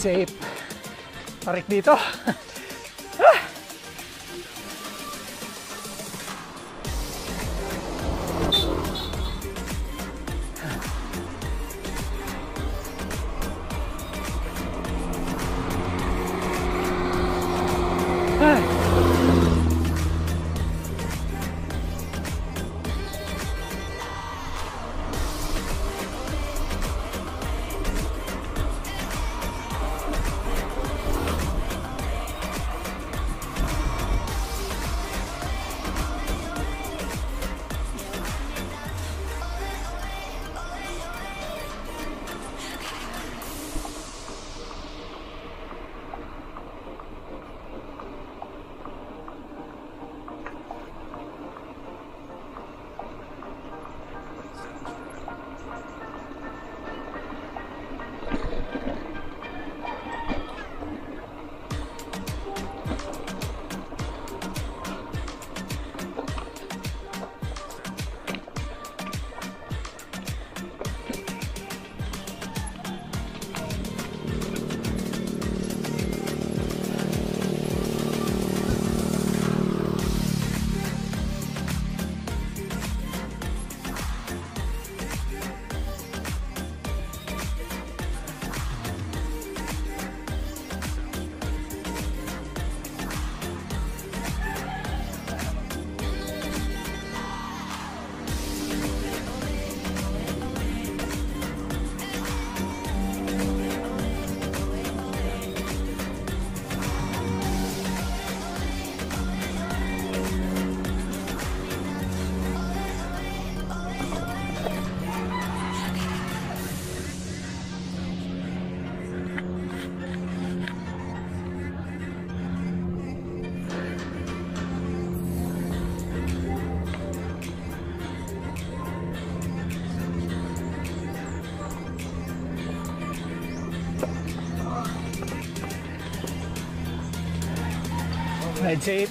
Safe. Tarik dito. tape.